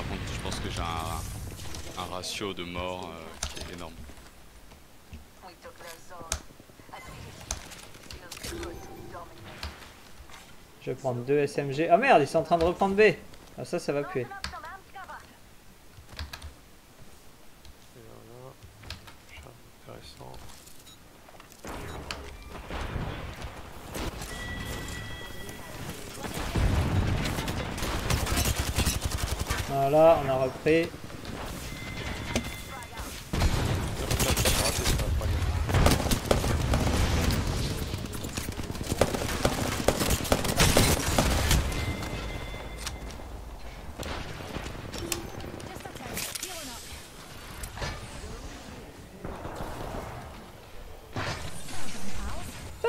par contre, je pense que j'ai un, ratio de mort euh, qui est énorme. Je vais prendre deux SMG. Ah merde, ils sont en train de reprendre B. Ah ça, ça va puer. Voilà, on a repris.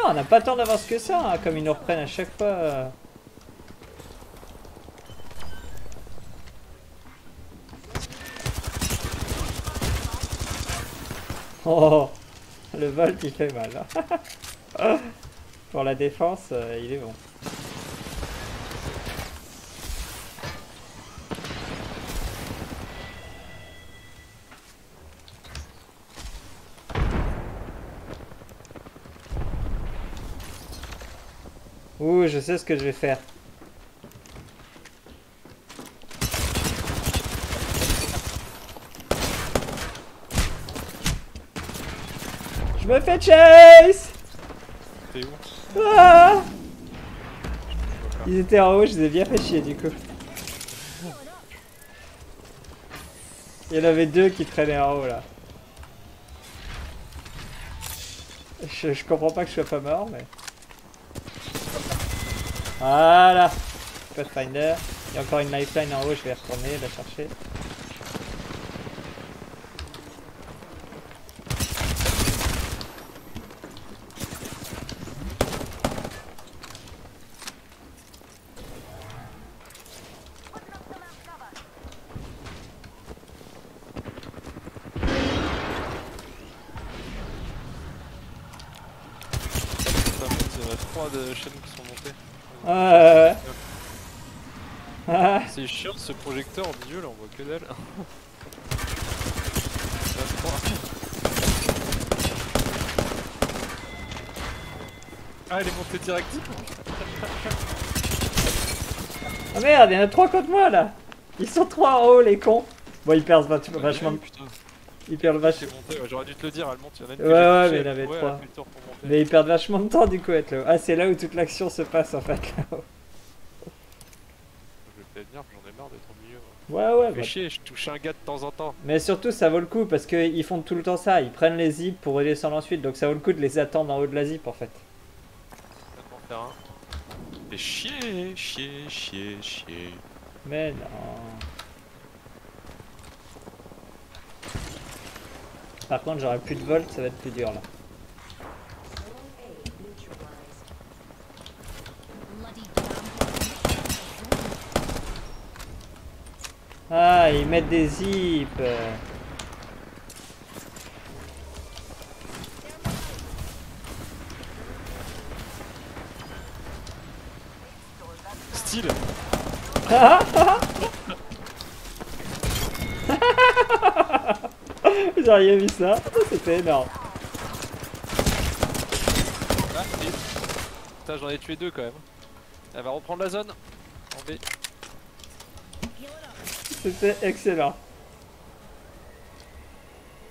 On n'a pas le temps d'avance que ça, hein, comme ils nous reprennent à chaque fois. Oh, le volt il fait mal. hein. Pour la défense, euh, il est bon. Ouh, je sais ce que je vais faire. Je me fais chase T'es où Ah Ils étaient en haut, je les ai bien fait chier du coup. Il y en avait deux qui traînaient en haut là. Je, je comprends pas que je sois pas mort mais... Voilà Pathfinder. Il y a encore une lifeline en haut, je vais retourner la chercher. Putain, il y en a trois de chaînes qui sont montées. Ah, ah, C'est chiant ce projecteur au milieu là, on voit que dalle. Ah, elle est montée direct. Ah merde, il y en a trois contre moi là Ils sont trois en haut les cons Bon ils perdent vach- vachement de... Putain, Ils perdent vachement... ouais, j'aurais dû te le dire, elle monte, il y en a une Ouais, ouais, mais il avait ouais, trois. Mais ils perdent vachement de temps du coup être là. Ah c'est là où toute l'action se passe en fait là-haut. Je vais prévenir, j'en ai marre d'être au milieu. Ouais ouais Fais bah. chier, je touche un gars de temps en temps. Mais surtout ça vaut le coup parce qu'ils font tout le temps ça. Ils prennent les zips pour redescendre ensuite. Donc ça vaut le coup de les attendre en haut de la zip en fait. Je vais t'en faire un. Fais chier, chier, chier, chier. Mais non... Par contre j'aurai plus de volt, ça va être plus dur là. Ah, ils mettent des zips. Style J'ai rien vu ça. C'était énorme. Ah, et- Putain, j'en ai tué deux quand même. Elle va reprendre la zone. En B. C'était excellent.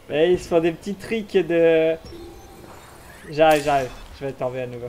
Mais ils se font des petits tricks de... J'arrive, j'arrive. Je vais tomber à nouveau.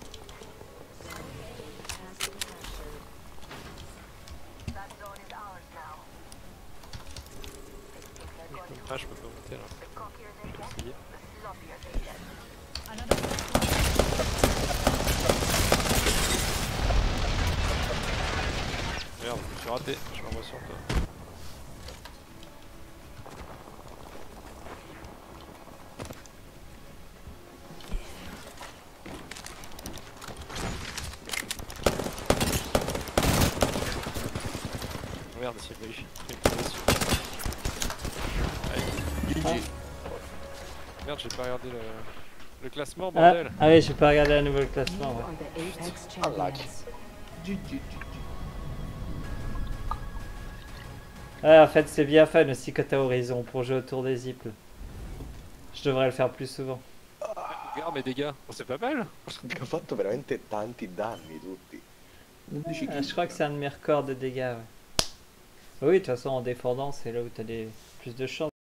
Ah, je peux pas monter là. Je vais essayer. Merde, je suis raté, je m'envoie sur toi. Merde, c'est pas eu. Merde, j'ai pas regardé le, le classement, Ah, bordel. ah oui, j'ai pas regardé à nouveau le classement. ouais. Ouais, en fait, c'est bien fun aussi quand t'as Horizon pour jouer autour des zips. Je devrais le faire plus souvent. Regarde mes dégâts, oh, c'est pas mal. Abbiamo fatto veramente tanti danni tutti. 11 Ah, je crois que c'est un de mes records de dégâts. ouais. Oui, de toute façon, en défendant, c'est là où t'as des plus de chances.